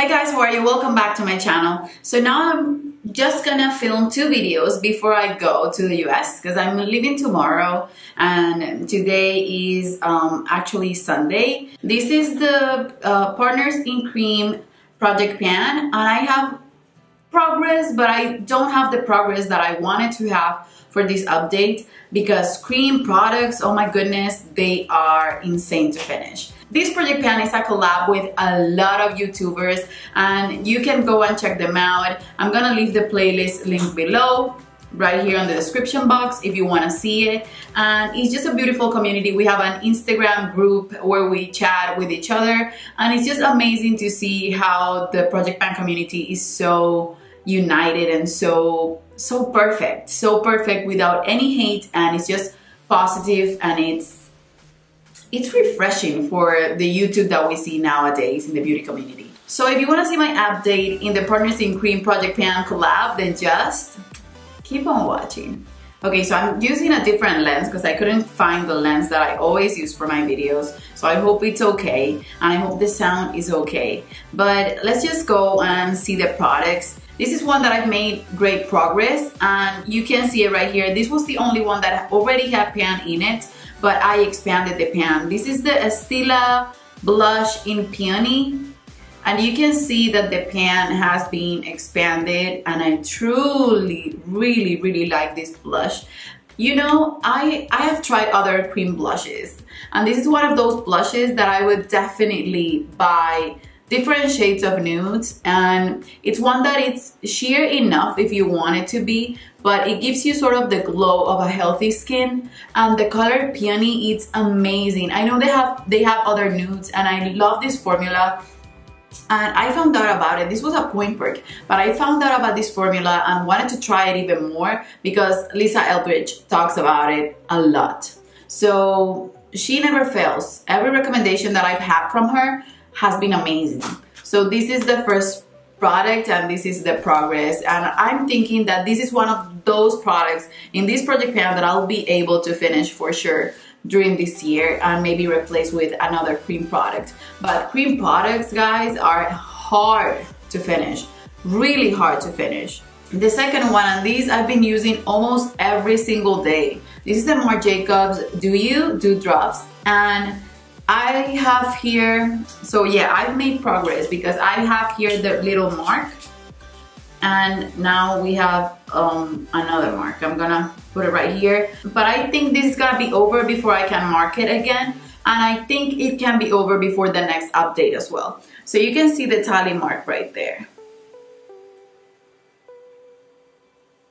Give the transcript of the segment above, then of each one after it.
Hi guys, how are you? Welcome back to my channel. So now I'm just gonna film two videos before I go to the US because I'm leaving tomorrow and today is um, actually Sunday. This is the uh, Partners in Cream project pan and I have progress but I don't have the progress that I wanted to have for this update because cream products, oh my goodness, they are insane to finish. This project pan is a collab with a lot of YouTubers and you can go and check them out. I'm gonna leave the playlist link below right here in the description box if you want to see it and it's just a beautiful community we have an instagram group where we chat with each other and it's just amazing to see how the project pan community is so united and so so perfect so perfect without any hate and it's just positive and it's it's refreshing for the youtube that we see nowadays in the beauty community so if you want to see my update in the partners in cream project pan collab then just keep on watching Okay, so I'm using a different lens because I couldn't find the lens that I always use for my videos. So I hope it's okay and I hope the sound is okay. But let's just go and see the products. This is one that I've made great progress and you can see it right here. This was the only one that already had pan in it, but I expanded the pan. This is the Estila Blush in Peony and you can see that the pan has been expanded and I truly, really, really like this blush. You know, I, I have tried other cream blushes and this is one of those blushes that I would definitely buy different shades of nudes and it's one that it's sheer enough if you want it to be but it gives you sort of the glow of a healthy skin and the color peony it's amazing i know they have they have other nudes and i love this formula and I found out about it. This was a point perk, but I found out about this formula and wanted to try it even more because Lisa Eldridge talks about it a lot. So she never fails. Every recommendation that I've had from her has been amazing. So this is the first product and this is the progress. And I'm thinking that this is one of those products in this project pan that I'll be able to finish for sure during this year and maybe replace with another cream product. But cream products guys are hard to finish. Really hard to finish. The second one and these I've been using almost every single day. This is the Marc Jacobs Dew You Dew Drops. And I have here, so yeah, I've made progress because I have here the little mark and now we have um, another mark. I'm gonna put it right here. But I think this is gonna be over before I can mark it again. And I think it can be over before the next update as well. So you can see the tally mark right there.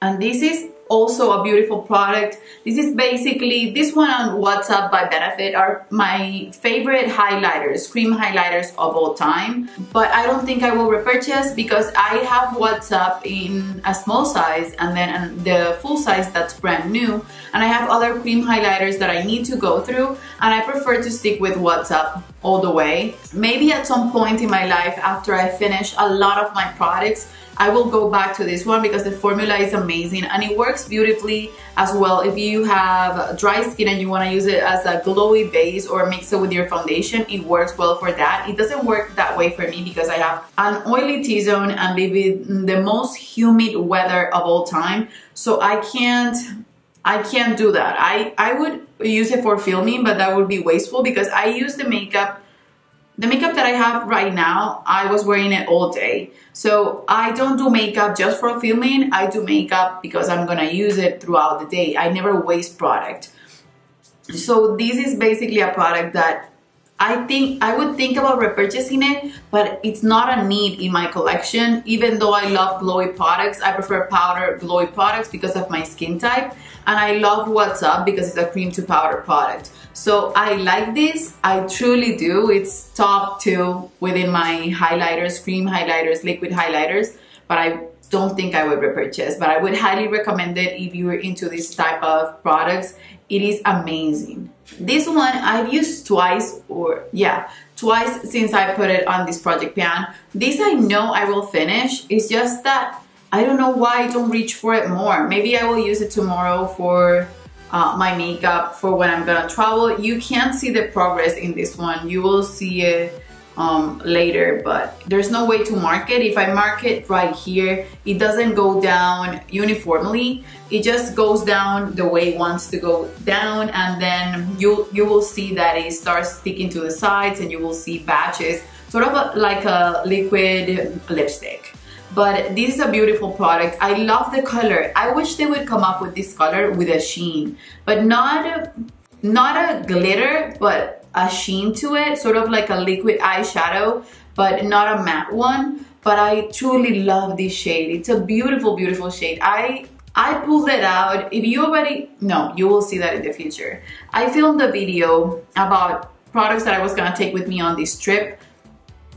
And this is also a beautiful product. This is basically, this one on Watt's Up by Benefit are my favorite highlighters, cream highlighters of all time. But I don't think I will repurchase because I have Watt's Up in a small size and then the full size that's brand new. And I have other cream highlighters that I need to go through and I prefer to stick with Watt's Up all the way. Maybe at some point in my life after I finish a lot of my products, I will go back to this one because the formula is amazing and it works beautifully as well. If you have dry skin and you want to use it as a glowy base or mix it with your foundation it works well for that. It doesn't work that way for me because I have an oily T-zone and maybe the most humid weather of all time. So I can't I can't do that. I I would use it for filming but that would be wasteful because I use the makeup the makeup that I have right now, I was wearing it all day. So I don't do makeup just for filming. I do makeup because I'm gonna use it throughout the day. I never waste product. So this is basically a product that I think I would think about repurchasing it, but it's not a need in my collection. Even though I love glowy products, I prefer powder glowy products because of my skin type. And I love Watt's Up because it's a cream to powder product. So I like this, I truly do. It's top two within my highlighters, cream highlighters, liquid highlighters, but I don't think I would repurchase, but I would highly recommend it if you're into this type of products. It is amazing. This one I've used twice or yeah, twice since I put it on this project pan. This I know I will finish. It's just that I don't know why I don't reach for it more. Maybe I will use it tomorrow for uh, my makeup for when I'm gonna travel. You can't see the progress in this one. You will see it um, later, but there's no way to mark it. If I mark it right here, it doesn't go down uniformly. It just goes down the way it wants to go down and then you, you will see that it starts sticking to the sides and you will see batches, sort of like a liquid lipstick but this is a beautiful product. I love the color. I wish they would come up with this color with a sheen, but not a, not a glitter, but a sheen to it, sort of like a liquid eyeshadow, but not a matte one. But I truly love this shade. It's a beautiful, beautiful shade. I I pulled it out. If you already, no, you will see that in the future. I filmed a video about products that I was gonna take with me on this trip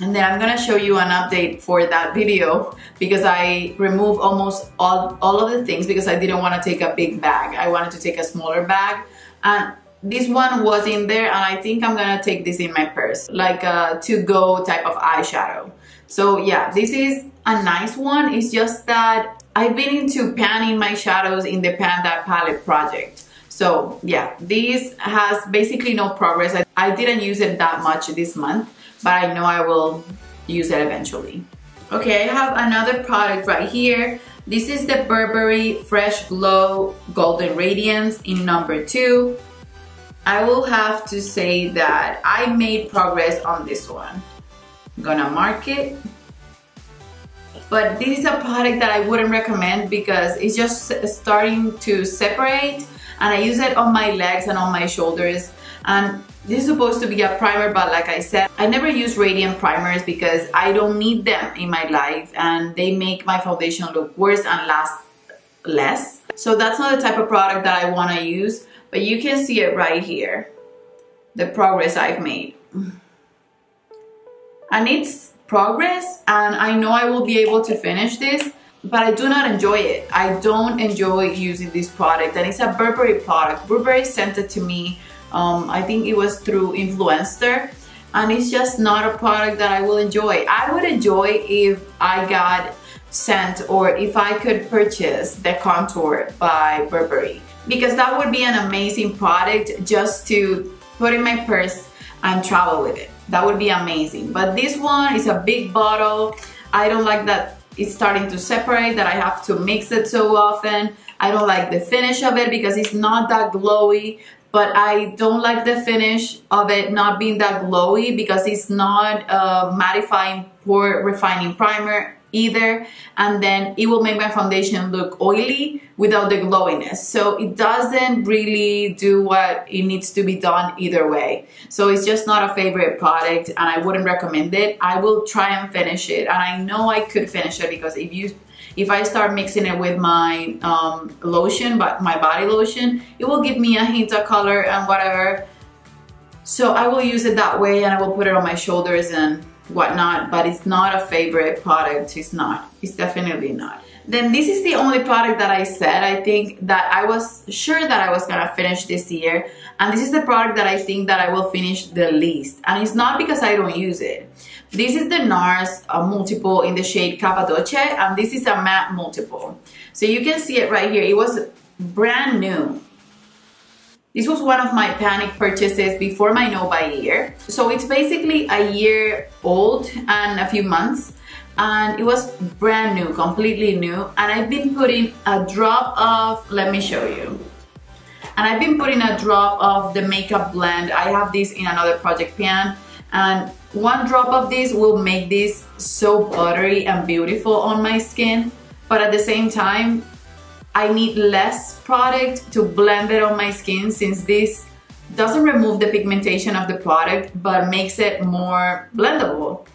and then I'm gonna show you an update for that video because I removed almost all, all of the things because I didn't want to take a big bag. I wanted to take a smaller bag and this one was in there and I think I'm gonna take this in my purse like a to-go type of eyeshadow. So yeah, this is a nice one. It's just that I've been into panning my shadows in the Panda palette project. So yeah, this has basically no progress. I, I didn't use it that much this month but I know I will use it eventually. Okay, I have another product right here. This is the Burberry Fresh Glow Golden Radiance in number two. I will have to say that I made progress on this one. I'm gonna mark it. But this is a product that I wouldn't recommend because it's just starting to separate and I use it on my legs and on my shoulders and this is supposed to be a primer, but like I said, I never use radiant primers because I don't need them in my life and they make my foundation look worse and last less. So that's not the type of product that I want to use, but you can see it right here, the progress I've made. And it's progress and I know I will be able to finish this, but I do not enjoy it. I don't enjoy using this product and it's a Burberry product. Burberry sent it to me um, I think it was through Influenster and it's just not a product that I will enjoy. I would enjoy if I got sent or if I could purchase the contour by Burberry because that would be an amazing product just to put in my purse and travel with it. That would be amazing. But this one is a big bottle. I don't like that it's starting to separate, that I have to mix it so often. I don't like the finish of it because it's not that glowy but I don't like the finish of it not being that glowy because it's not a mattifying pore refining primer either and then it will make my foundation look oily without the glowiness. So it doesn't really do what it needs to be done either way. So it's just not a favorite product and I wouldn't recommend it. I will try and finish it and I know I could finish it because if you if I start mixing it with my um, lotion, but my body lotion, it will give me a hint of color and whatever. So I will use it that way and I will put it on my shoulders and whatnot, but it's not a favorite product. It's not. It's definitely not. Then this is the only product that I said I think that I was sure that I was gonna finish this year and this is the product that I think that I will finish the least and it's not because I don't use it. This is the NARS uh, multiple in the shade Cappadoce and this is a matte multiple. So you can see it right here. It was brand new. This was one of my panic purchases before my no buy year. So it's basically a year old and a few months and it was brand new, completely new. And I've been putting a drop of, let me show you. And I've been putting a drop of the makeup blend. I have this in another project pan and one drop of this will make this so buttery and beautiful on my skin. But at the same time, I need less product to blend it on my skin since this doesn't remove the pigmentation of the product but makes it more blendable.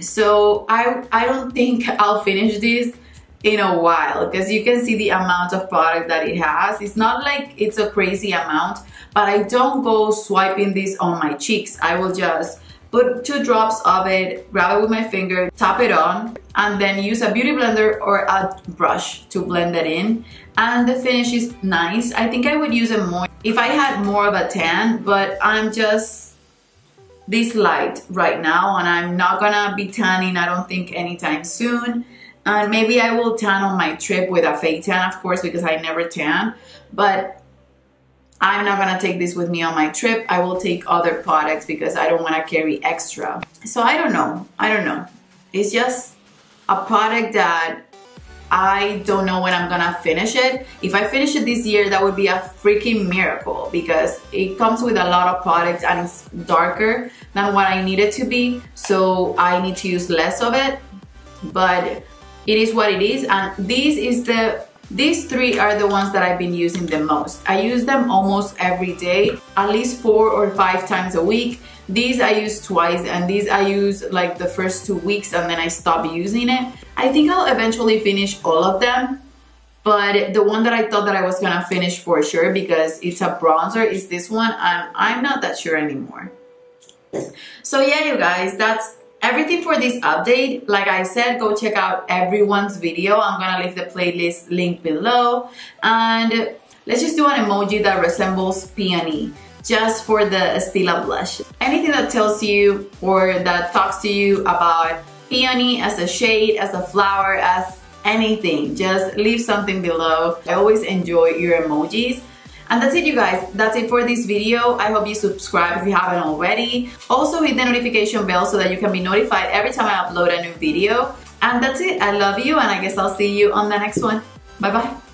So I, I don't think I'll finish this in a while because you can see the amount of product that it has. It's not like it's a crazy amount, but I don't go swiping this on my cheeks. I will just put two drops of it, grab it with my finger, tap it on, and then use a beauty blender or a brush to blend that in. And the finish is nice. I think I would use it more if I had more of a tan, but I'm just this light right now and I'm not gonna be tanning I don't think anytime soon and maybe I will tan on my trip with a fake tan of course because I never tan but I'm not gonna take this with me on my trip. I will take other products because I don't wanna carry extra. So I don't know, I don't know. It's just a product that I don't know when I'm gonna finish it. If I finish it this year, that would be a freaking miracle because it comes with a lot of products and it's darker than what I need it to be. So I need to use less of it, but it is what it is. And this is the these three are the ones that I've been using the most. I use them almost every day, at least four or five times a week. These I use twice and these I use like the first two weeks and then I stop using it. I think I'll eventually finish all of them. But the one that I thought that I was gonna finish for sure because it's a bronzer is this one and I'm not that sure anymore. So yeah, you guys, that's everything for this update. Like I said, go check out everyone's video. I'm gonna leave the playlist link below. And let's just do an emoji that resembles peony just for the Stila blush. Anything that tells you or that talks to you about peony as a shade, as a flower, as anything, just leave something below. I always enjoy your emojis. And that's it you guys, that's it for this video. I hope you subscribe if you haven't already. Also hit the notification bell so that you can be notified every time I upload a new video. And that's it, I love you and I guess I'll see you on the next one. Bye bye.